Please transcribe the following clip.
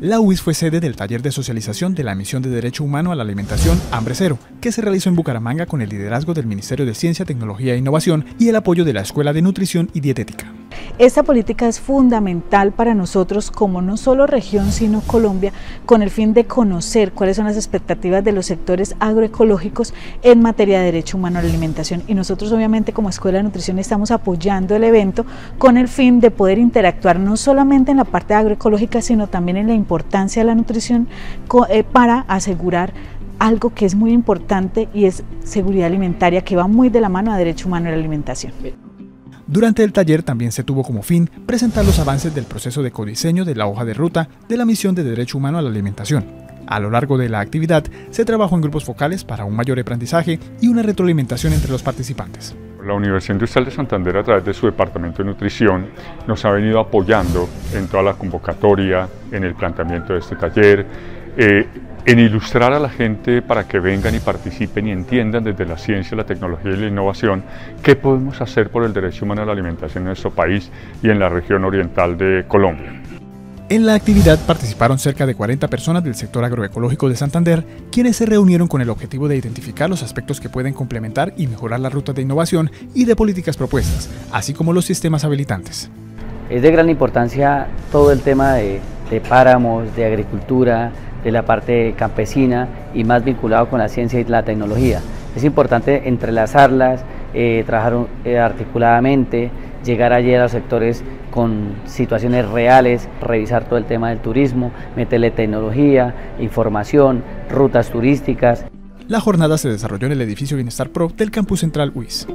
La UIS fue sede del taller de socialización de la misión de Derecho Humano a la Alimentación Hambre Cero, que se realizó en Bucaramanga con el liderazgo del Ministerio de Ciencia, Tecnología e Innovación y el apoyo de la Escuela de Nutrición y Dietética. Esta política es fundamental para nosotros como no solo región sino Colombia con el fin de conocer cuáles son las expectativas de los sectores agroecológicos en materia de derecho humano a la alimentación y nosotros obviamente como Escuela de Nutrición estamos apoyando el evento con el fin de poder interactuar no solamente en la parte agroecológica sino también en la importancia de la nutrición eh, para asegurar algo que es muy importante y es seguridad alimentaria que va muy de la mano a derecho humano a la alimentación. Durante el taller también se tuvo como fin presentar los avances del proceso de codiseño de la hoja de ruta de la misión de Derecho Humano a la Alimentación. A lo largo de la actividad se trabajó en grupos focales para un mayor aprendizaje y una retroalimentación entre los participantes. La Universidad Industrial de Santander a través de su Departamento de Nutrición nos ha venido apoyando en toda la convocatoria, en el planteamiento de este taller, eh, en ilustrar a la gente para que vengan y participen y entiendan desde la ciencia, la tecnología y la innovación qué podemos hacer por el derecho humano a la alimentación en nuestro país y en la región oriental de Colombia. En la actividad participaron cerca de 40 personas del sector agroecológico de Santander, quienes se reunieron con el objetivo de identificar los aspectos que pueden complementar y mejorar la ruta de innovación y de políticas propuestas, así como los sistemas habilitantes. Es de gran importancia todo el tema de, de páramos, de agricultura, de la parte campesina y más vinculado con la ciencia y la tecnología. Es importante entrelazarlas, eh, trabajar eh, articuladamente, llegar allí a los sectores con situaciones reales, revisar todo el tema del turismo, meterle tecnología, información, rutas turísticas. La jornada se desarrolló en el edificio Bienestar Pro del Campus Central UIS.